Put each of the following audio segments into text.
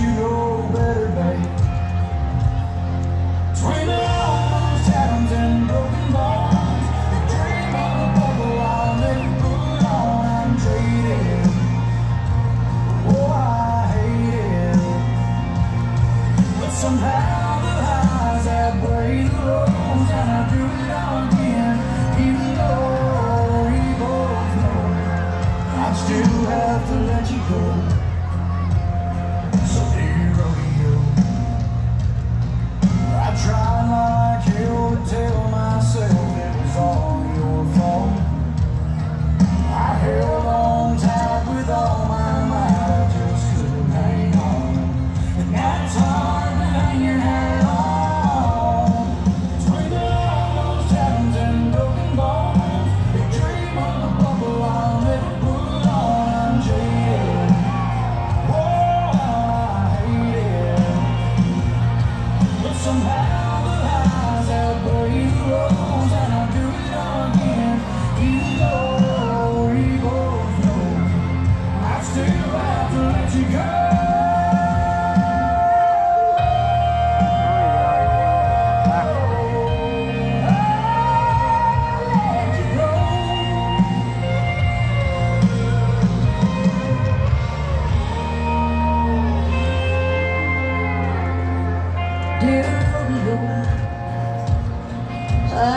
you know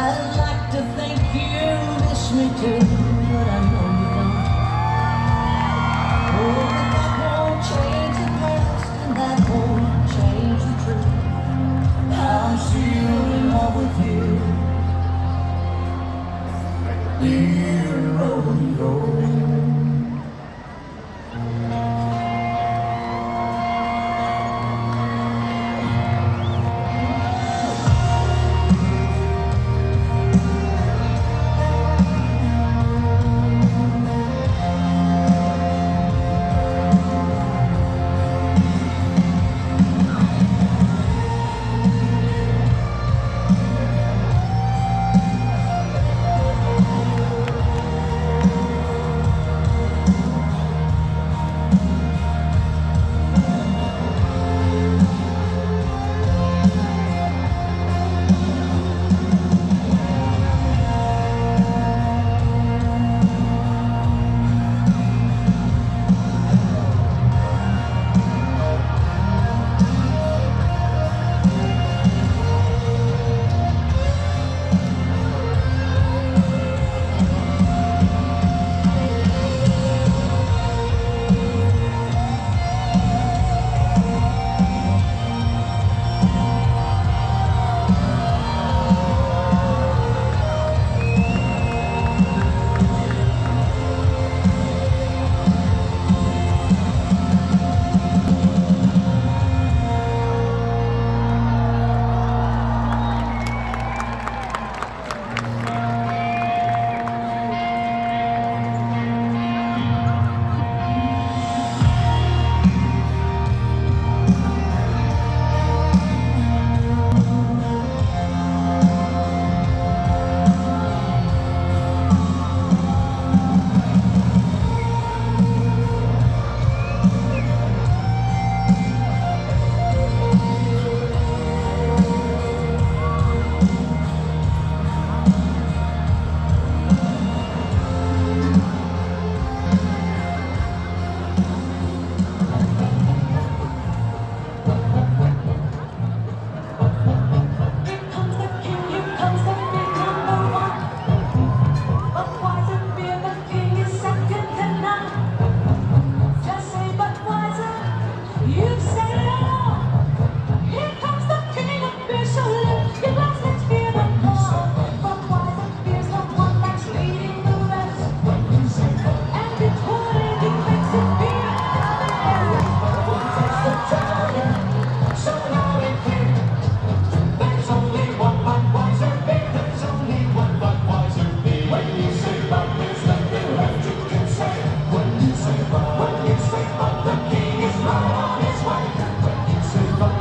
I'd like to think you wish me too, but I know you don't. Oh, that won't change the past, and that won't change the truth. I'm still in love with you. Dear.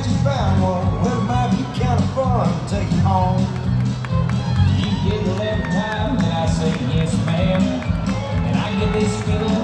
that you found one Well, might be kind of fun. To take you home. You giggle every time that I say yes, ma'am. And I get this feeling